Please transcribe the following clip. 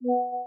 Yeah.